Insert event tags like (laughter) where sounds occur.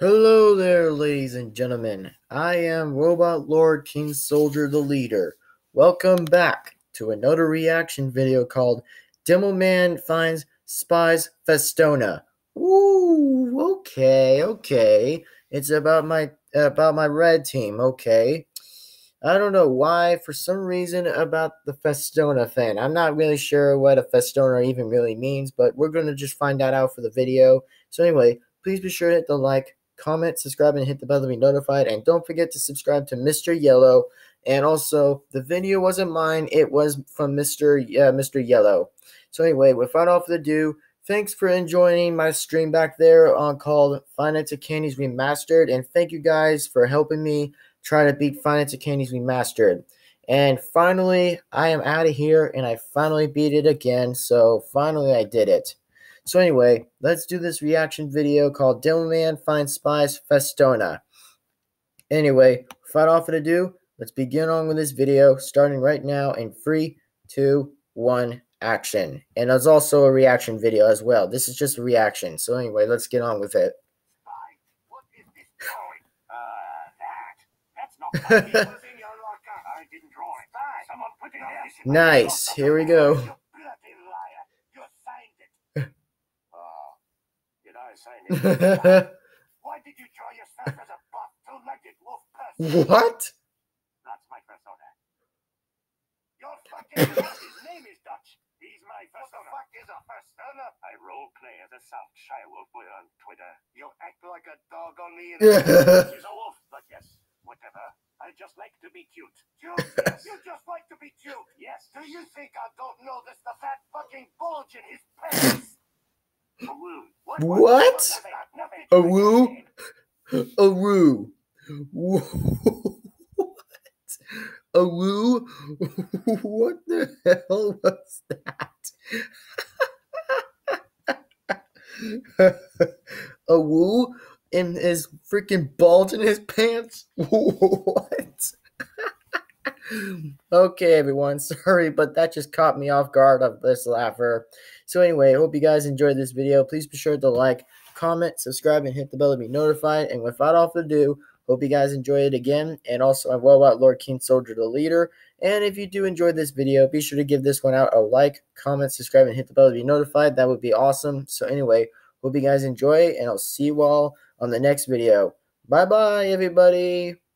Hello there, ladies and gentlemen. I am Robot Lord King Soldier the Leader. Welcome back to another reaction video called Demoman Finds Spy's Festona. Ooh, okay, okay. It's about my about my red team, okay. I don't know why, for some reason, about the Festona fan. I'm not really sure what a Festona even really means, but we're going to just find that out for the video. So, anyway, please be sure to hit the like, comment, subscribe, and hit the bell to be notified. And don't forget to subscribe to Mr. Yellow. And also, the video wasn't mine; it was from Mr. Uh, Mr. Yellow. So anyway, without all further ado, thanks for enjoying my stream back there on called Five Nights at Candy's Remastered, and thank you guys for helping me try to beat Five Nights at Candy's Remastered. And finally, I am out of here, and I finally beat it again. So finally, I did it. So anyway, let's do this reaction video called Demoman Finds Spy's Festona. Anyway, without all further ado, let's begin on with this video, starting right now in three, two, one, action. And there's also a reaction video as well. This is just a reaction. So anyway, let's get on with it. (laughs) (laughs) nice. Here we go. (laughs) Why did you draw yourself as a buff two-legged wolf person? What? That's my fursona. Your fucking (laughs) his name is Dutch. He's my fursona. What the fuck is a fursona? I role play as a South Shire wolf boy on Twitter. You act like a dog on the internet. (laughs) He's a wolf, but yes, whatever. I just like to be cute. Cute? you just like to be cute. Yes. Do you think I don't notice the fat fucking bulge in his pants? A woo? A woo? What? A woo? (laughs) What the hell was that? (laughs) A woo? In his freaking bulge in his pants? (laughs) What? Okay, everyone. (laughs) Sorry, but that just caught me off guard of this laugher. So anyway, I hope you guys enjoyed this video. Please be sure to like, comment, subscribe, and hit the bell to be notified. And without all ado, hope you guys enjoy it again. And also, I'm well Lord King Soldier the Leader. And if you do enjoy this video, be sure to give this one out a like, comment, subscribe, and hit the bell to be notified. That would be awesome. So anyway, hope you guys enjoy, and I'll see you all on the next video. Bye-bye, everybody.